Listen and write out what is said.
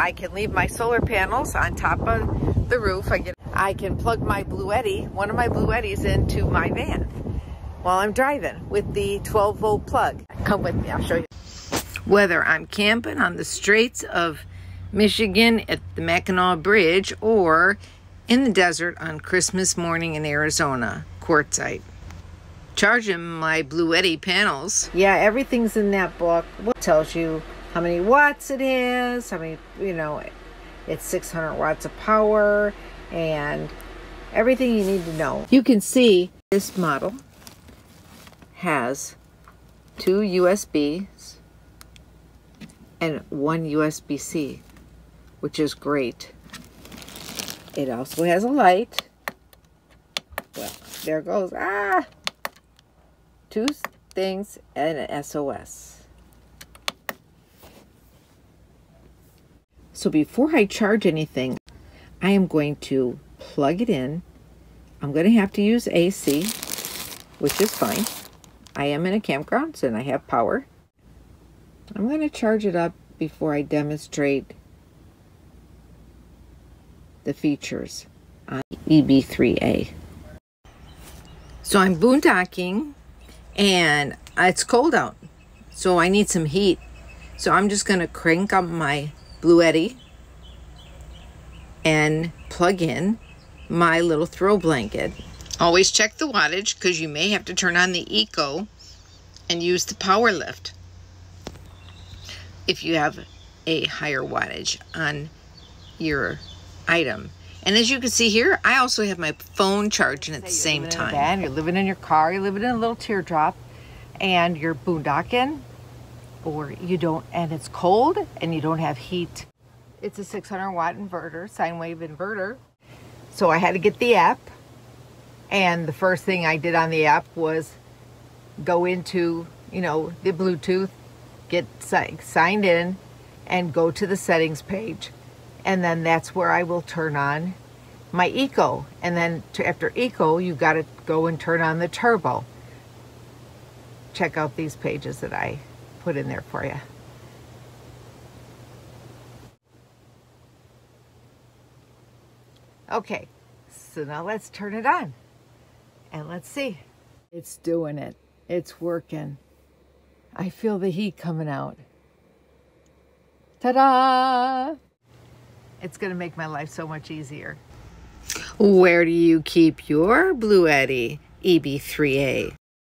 I can leave my solar panels on top of the roof. I get I can plug my Bluetti, one of my Bluettis into my van while I'm driving with the 12 volt plug. Come with me, I'll show you. Whether I'm camping on the Straits of Michigan at the Mackinac Bridge or in the desert on Christmas morning in Arizona, Quartzsite. Charging my Bluetti panels. Yeah, everything's in that book. What tells you how many watts it is, how many, you know, it's 600 watts of power, and everything you need to know. You can see this model has two USBs and one USB-C, which is great. It also has a light. Well, there goes. Ah! Two things and an SOS. So before I charge anything, I am going to plug it in. I'm going to have to use AC, which is fine. I am in a campground and I have power. I'm going to charge it up before I demonstrate the features on EB3A. So I'm boondocking and it's cold out. So I need some heat. So I'm just going to crank up my Bluetti and plug in my little throw blanket. Always check the wattage because you may have to turn on the eco and use the power lift if you have a higher wattage on your item. And as you can see here, I also have my phone charging at the same time. Van, you're living in your car, you're living in a little teardrop, and you're boondocking, or you don't, and it's cold, and you don't have heat. It's a 600 watt inverter, sine wave inverter. So I had to get the app, and the first thing I did on the app was go into, you know, the Bluetooth, get signed in, and go to the settings page and then that's where I will turn on my eco and then to, after eco you got to go and turn on the turbo check out these pages that I put in there for you okay so now let's turn it on and let's see. It's doing it. It's working. I feel the heat coming out. Ta-da! It's going to make my life so much easier. Where do you keep your Bluetti EB3A?